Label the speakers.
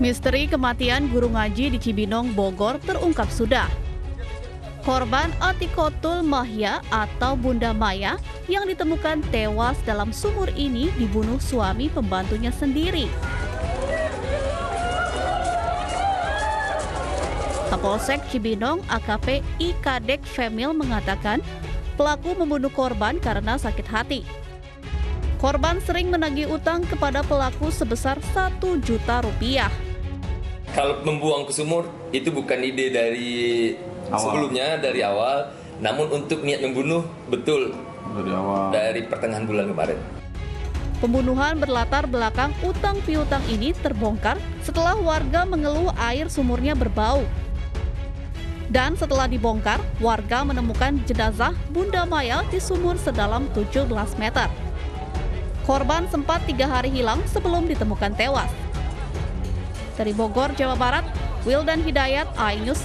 Speaker 1: Misteri kematian guru ngaji di Cibinong, Bogor terungkap sudah. Korban Atikotul Mahya atau Bunda Maya yang ditemukan tewas dalam sumur ini dibunuh suami pembantunya sendiri. Kapolsek Cibinong AKP Ikadek Femil mengatakan pelaku membunuh korban karena sakit hati. Korban sering menagih utang kepada pelaku sebesar 1 juta rupiah.
Speaker 2: Kalau membuang ke sumur itu bukan ide dari
Speaker 3: Awal.
Speaker 2: sebelumnya dari awal, namun untuk niat membunuh betul
Speaker 3: dari awal.
Speaker 2: dari pertengahan bulan kemarin.
Speaker 1: Pembunuhan berlatar belakang utang piutang ini terbongkar setelah warga mengeluh air sumurnya berbau. Dan setelah dibongkar, warga menemukan jenazah Bunda Maya di sumur sedalam 17 meter. Korban sempat tiga hari hilang sebelum ditemukan tewas. Dari Bogor, Jawa Barat, Wildan Hidayat, iNews